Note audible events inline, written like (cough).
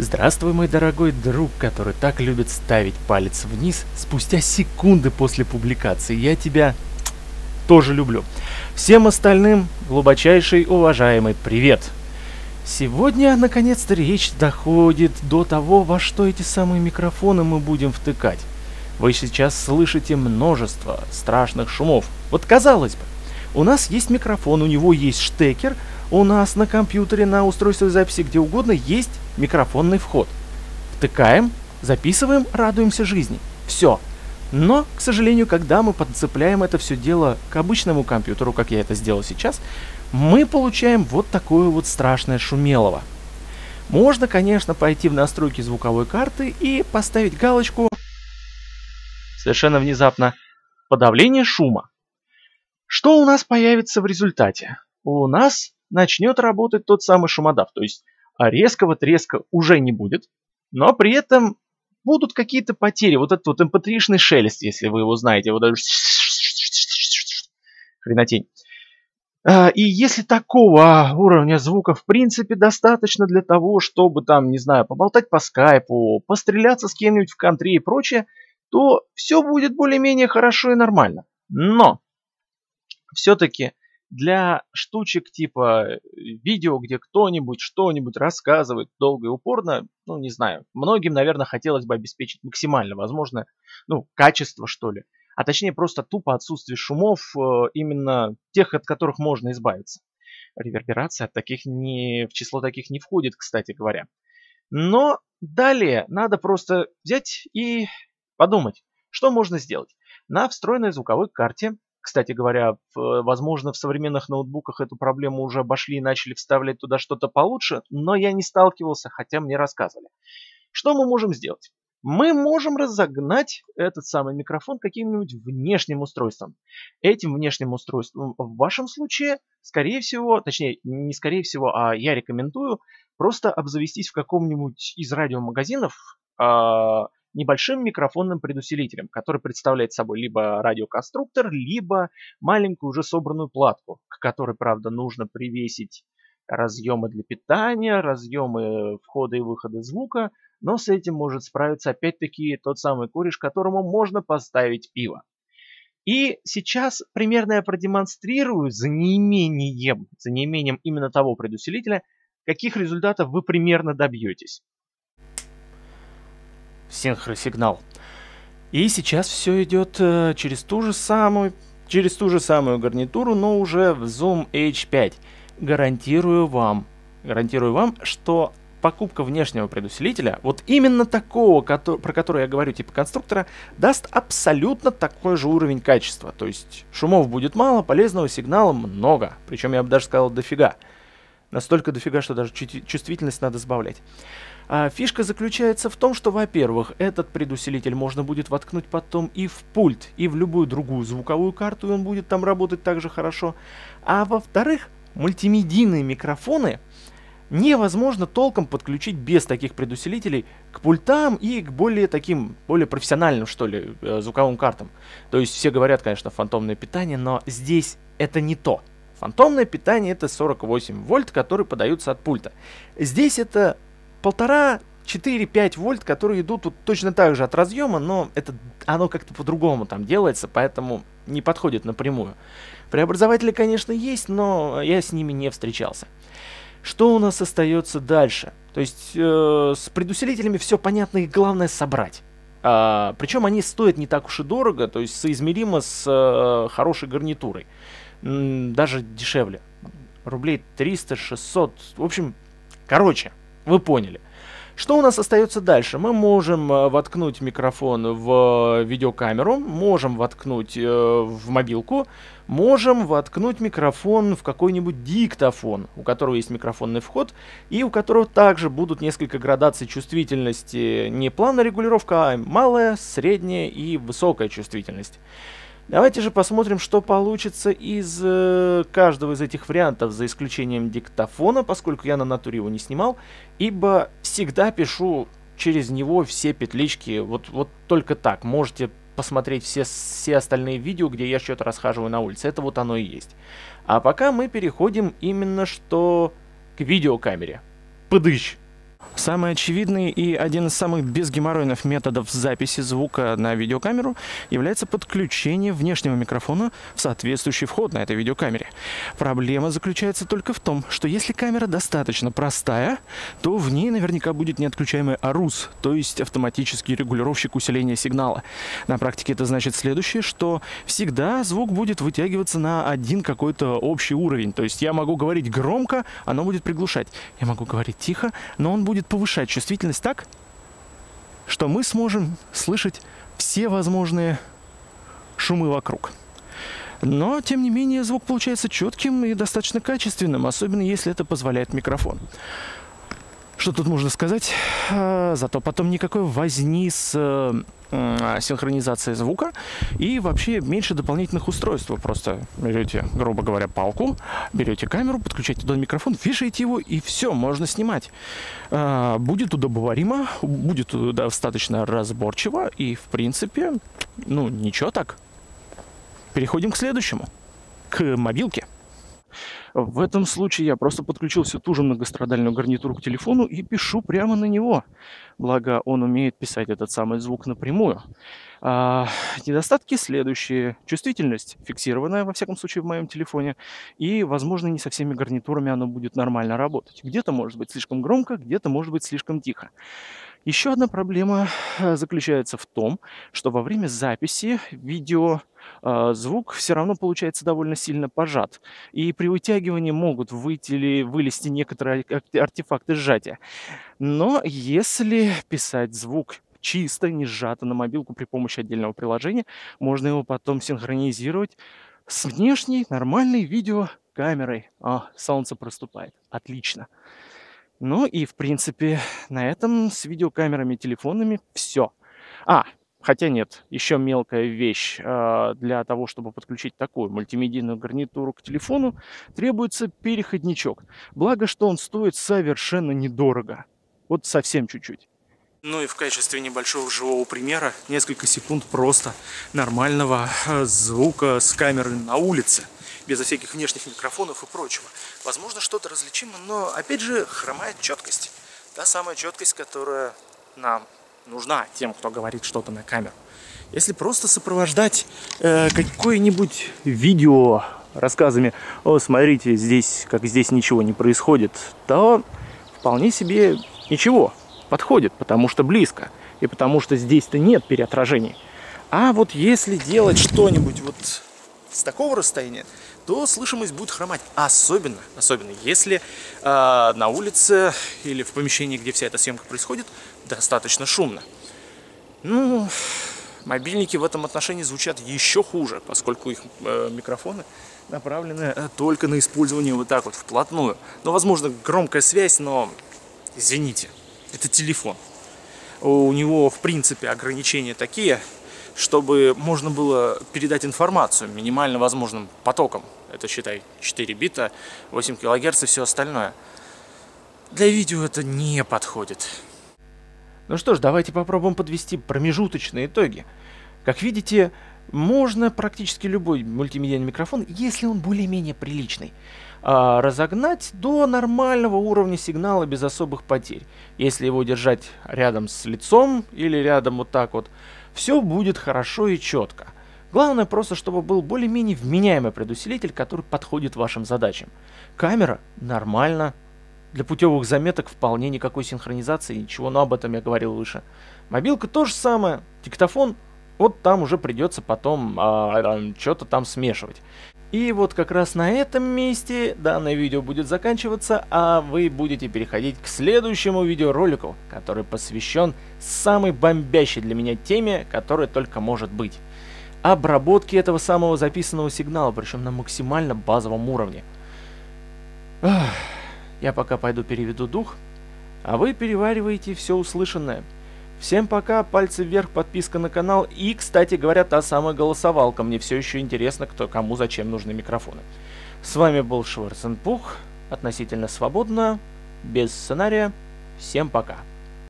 Здравствуй, мой дорогой друг, который так любит ставить палец вниз спустя секунды после публикации. Я тебя тоже люблю. Всем остальным глубочайший уважаемый привет. Сегодня, наконец-то, речь доходит до того, во что эти самые микрофоны мы будем втыкать. Вы сейчас слышите множество страшных шумов. Вот казалось бы, у нас есть микрофон, у него есть штекер, у нас на компьютере, на устройстве записи, где угодно есть микрофонный вход. Втыкаем, записываем, радуемся жизни. Все. Но, к сожалению, когда мы подцепляем это все дело к обычному компьютеру, как я это сделал сейчас, мы получаем вот такое вот страшное шумелово. Можно, конечно, пойти в настройки звуковой карты и поставить галочку совершенно внезапно подавление шума. Что у нас появится в результате? У нас начнет работать тот самый шумодав, то есть резкого треска уже не будет, но при этом будут какие-то потери. Вот этот вот mp3-шный шелест, если вы его знаете, вот этот (sniffs) хренотень. А, и если такого уровня звука в принципе достаточно для того, чтобы там, не знаю, поболтать по скайпу, постреляться с кем-нибудь в контре и прочее, то все будет более-менее хорошо и нормально. Но все-таки для штучек типа э, видео, где кто-нибудь что-нибудь рассказывает долго и упорно, ну, не знаю, многим, наверное, хотелось бы обеспечить максимально возможно, ну, качество, что ли. А точнее, просто тупо отсутствие шумов, э, именно тех, от которых можно избавиться. Реверберация от таких не, в число таких не входит, кстати говоря. Но далее надо просто взять и подумать, что можно сделать. На встроенной звуковой карте кстати говоря, возможно, в современных ноутбуках эту проблему уже обошли и начали вставлять туда что-то получше, но я не сталкивался, хотя мне рассказывали. Что мы можем сделать? Мы можем разогнать этот самый микрофон каким-нибудь внешним устройством. Этим внешним устройством в вашем случае, скорее всего, точнее, не скорее всего, а я рекомендую просто обзавестись в каком-нибудь из радиомагазинов а, небольшим микрофонным предусилителем, который представляет собой либо радиоконструктор, либо маленькую уже собранную платку, к которой, правда, нужно привесить разъемы для питания, разъемы входа и выхода звука, но с этим может справиться опять-таки тот самый кореш, которому можно поставить пиво. И сейчас примерно я продемонстрирую за неимением, за неимением именно того предусилителя, каких результатов вы примерно добьетесь синхросигнал. И сейчас все идет э, через ту же самую, через ту же самую гарнитуру, но уже в Zoom H5. Гарантирую вам, гарантирую вам, что покупка внешнего предусилителя, вот именно такого, который, про который я говорю, типа конструктора, даст абсолютно такой же уровень качества. То есть шумов будет мало, полезного сигнала много. Причем я бы даже сказал дофига. Настолько дофига, что даже чувствительность надо сбавлять. А фишка заключается в том, что, во-первых, этот предусилитель можно будет воткнуть потом и в пульт, и в любую другую звуковую карту, и он будет там работать так же хорошо. А во-вторых, мультимедийные микрофоны невозможно толком подключить без таких предусилителей к пультам и к более таким, более профессиональным, что ли, э, звуковым картам. То есть все говорят, конечно, фантомное питание, но здесь это не то. Фантомное питание это 48 вольт, которые подаются от пульта. Здесь это полтора 4-5 вольт, которые идут вот точно так же от разъема, но это оно как-то по-другому там делается, поэтому не подходит напрямую. Преобразователи, конечно, есть, но я с ними не встречался. Что у нас остается дальше? То есть э, с предусилителями все понятно и главное собрать. А, причем они стоят не так уж и дорого, то есть соизмеримо с э, хорошей гарнитурой. Даже дешевле. Рублей 300-600. В общем, короче, вы поняли. Что у нас остается дальше? Мы можем э, воткнуть микрофон в видеокамеру, можем воткнуть э, в мобилку, можем воткнуть микрофон в какой-нибудь диктофон, у которого есть микрофонный вход, и у которого также будут несколько градаций чувствительности. Не плавная регулировка, а малая, средняя и высокая чувствительность. Давайте же посмотрим, что получится из э, каждого из этих вариантов, за исключением диктофона, поскольку я на натуре его не снимал, ибо всегда пишу через него все петлички, вот, вот только так. Можете посмотреть все, все остальные видео, где я что-то расхаживаю на улице, это вот оно и есть. А пока мы переходим именно что к видеокамере. Пыдыщ! Самый очевидный и один из самых безгеморройных методов записи звука на видеокамеру является подключение внешнего микрофона в соответствующий вход на этой видеокамере. Проблема заключается только в том, что если камера достаточно простая, то в ней наверняка будет неотключаемый ARUS, то есть автоматический регулировщик усиления сигнала. На практике это значит следующее, что всегда звук будет вытягиваться на один какой-то общий уровень. То есть я могу говорить громко, оно будет приглушать. Я могу говорить тихо, но он будет повышать чувствительность так, что мы сможем слышать все возможные шумы вокруг. Но, тем не менее, звук получается четким и достаточно качественным, особенно если это позволяет микрофон. Что тут можно сказать? А, зато потом никакой возни с э, синхронизацией звука и вообще меньше дополнительных устройств. Вы просто берете, грубо говоря, палку, берете камеру, подключаете туда микрофон, вешаете его и все, можно снимать. А, будет удобоваримо, будет достаточно разборчиво и, в принципе, ну, ничего так. Переходим к следующему, к мобилке. В этом случае я просто подключил всю ту же многострадальную гарнитуру к телефону и пишу прямо на него. Благо, он умеет писать этот самый звук напрямую. А, недостатки следующие. Чувствительность фиксированная, во всяком случае, в моем телефоне. И, возможно, не со всеми гарнитурами оно будет нормально работать. Где-то может быть слишком громко, где-то может быть слишком тихо. Еще одна проблема э, заключается в том, что во время записи видео э, звук все равно получается довольно сильно пожат. И при вытягивании могут выйти или вылезти некоторые артефакты сжатия. Но если писать звук чисто, не сжато на мобилку при помощи отдельного приложения, можно его потом синхронизировать с внешней нормальной видеокамерой. А, солнце проступает. Отлично. Ну и, в принципе, на этом с видеокамерами, телефонами все. А, хотя нет, еще мелкая вещь. А, для того, чтобы подключить такую мультимедийную гарнитуру к телефону, требуется переходничок. Благо, что он стоит совершенно недорого. Вот совсем чуть-чуть. Ну и в качестве небольшого живого примера несколько секунд просто нормального а, звука с камеры на улице – безо всяких внешних микрофонов и прочего. Возможно, что-то различимо, но, опять же, хромает четкость. Та самая четкость, которая нам нужна тем, кто говорит что-то на камеру. Если просто сопровождать э, какое-нибудь видео рассказами, о, смотрите, здесь, как здесь ничего не происходит, то вполне себе ничего подходит, потому что близко, и потому что здесь-то нет переотражений. А вот если делать что-нибудь вот с такого расстояния, то слышимость будет хромать. Особенно, особенно если э, на улице или в помещении, где вся эта съемка происходит, достаточно шумно. Ну, мобильники в этом отношении звучат еще хуже, поскольку их э, микрофоны направлены э, только на использование вот так вот вплотную. Ну, возможно, громкая связь, но извините, это телефон. У него, в принципе, ограничения такие, чтобы можно было передать информацию минимально возможным потоком. Это, считай, 4 бита, 8 килогерц и все остальное. Для видео это не подходит. Ну что ж, давайте попробуем подвести промежуточные итоги. Как видите, можно практически любой мультимедийный микрофон, если он более-менее приличный, а, разогнать до нормального уровня сигнала без особых потерь. Если его держать рядом с лицом или рядом вот так вот, все будет хорошо и четко. Главное просто, чтобы был более-менее вменяемый предусилитель, который подходит вашим задачам. Камера нормально. Для путевых заметок вполне никакой синхронизации, ничего, но об этом я говорил выше. Мобилка то же самое. Диктофон, вот там уже придется потом а, а, что-то там смешивать. И вот как раз на этом месте данное видео будет заканчиваться, а вы будете переходить к следующему видеоролику, который посвящен самой бомбящей для меня теме, которая только может быть. Обработке этого самого записанного сигнала, причем на максимально базовом уровне. Я пока пойду переведу дух, а вы перевариваете все услышанное – Всем пока, пальцы вверх, подписка на канал и, кстати говоря, та самая голосовалка. Мне все еще интересно, кто кому зачем нужны микрофоны. С вами был Шварценпух, относительно свободно, без сценария. Всем пока.